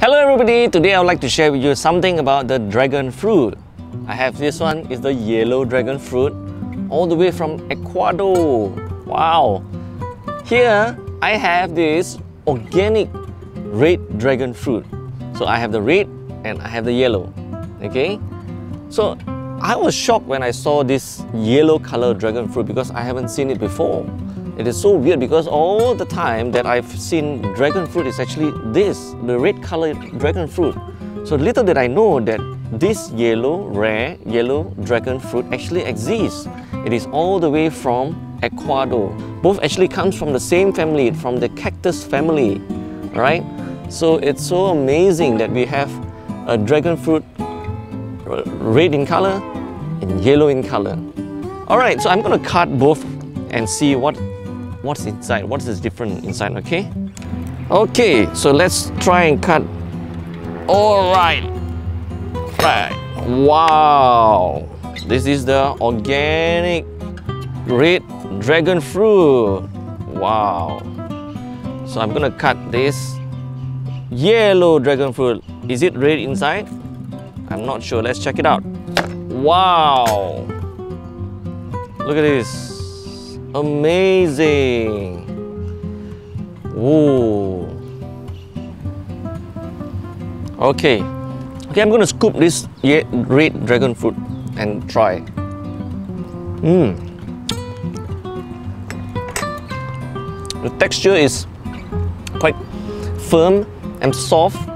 Hello everybody, today I would like to share with you something about the dragon fruit. I have this one, is the yellow dragon fruit, all the way from Ecuador. Wow! Here I have this organic red dragon fruit. So I have the red and I have the yellow. Okay? So I was shocked when I saw this yellow color dragon fruit because I haven't seen it before. It is so weird because all the time that I've seen dragon fruit is actually this, the red colored dragon fruit. So little did I know that this yellow, rare yellow dragon fruit actually exists. It is all the way from Ecuador. Both actually comes from the same family, from the cactus family, right? So it's so amazing that we have a dragon fruit uh, red in color and yellow in color. Alright, so I'm gonna cut both and see what what's inside, what is this different inside, okay? Okay, so let's try and cut. All right, right. Wow, this is the organic red dragon fruit. Wow. So I'm gonna cut this yellow dragon fruit. Is it red inside? I'm not sure. Let's check it out. Wow. Look at this. Amazing. Whoa. Okay. Okay, I'm to scoop this red dragon fruit and try. Mmm. The texture is quite firm and soft.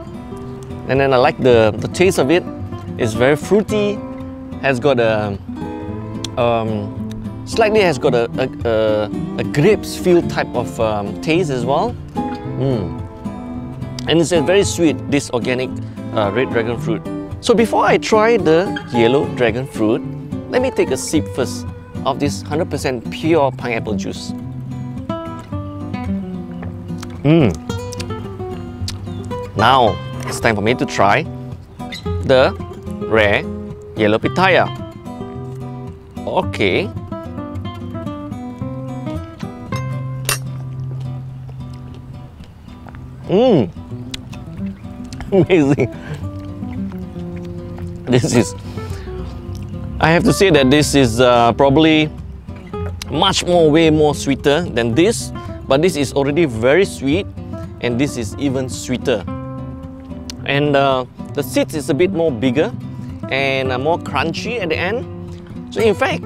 And then I like the, the taste of it. It's very fruity, has got a um, Slightly has got a, a, a, grapes feel type of um, taste as well. Mm. And it's a very sweet, this organic uh, red dragon fruit. So before I try the yellow dragon fruit, let me take a sip first of this 100% pure pineapple juice. Mm. Now, it's time for me to try the rare yellow pitaya. Okay, Mmm. Amazing. This is, I have to say that this is uh, probably much more, way more sweeter than this. But this is already very sweet and this is even sweeter. And uh, the seeds is a bit more bigger and uh, more crunchy at the end. So in fact,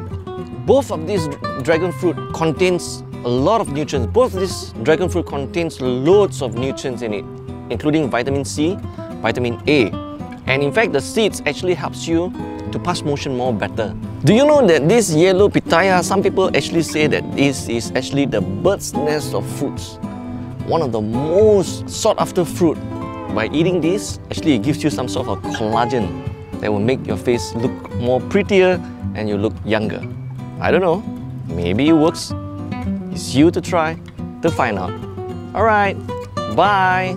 both of these dragon fruit contains a lot of nutrients. Both this dragon fruit contains loads of nutrients in it, including vitamin C, vitamin A. And in fact, the seeds actually helps you to pass motion more better. Do you know that this yellow pitaya, some people actually say that this is actually the bird's nest of fruits. One of the most sought after fruit. By eating this, actually it gives you some sort of a collagen that will make your face look more prettier and you look younger. I don't know, maybe it works. It's you to try to find out. Alright, bye!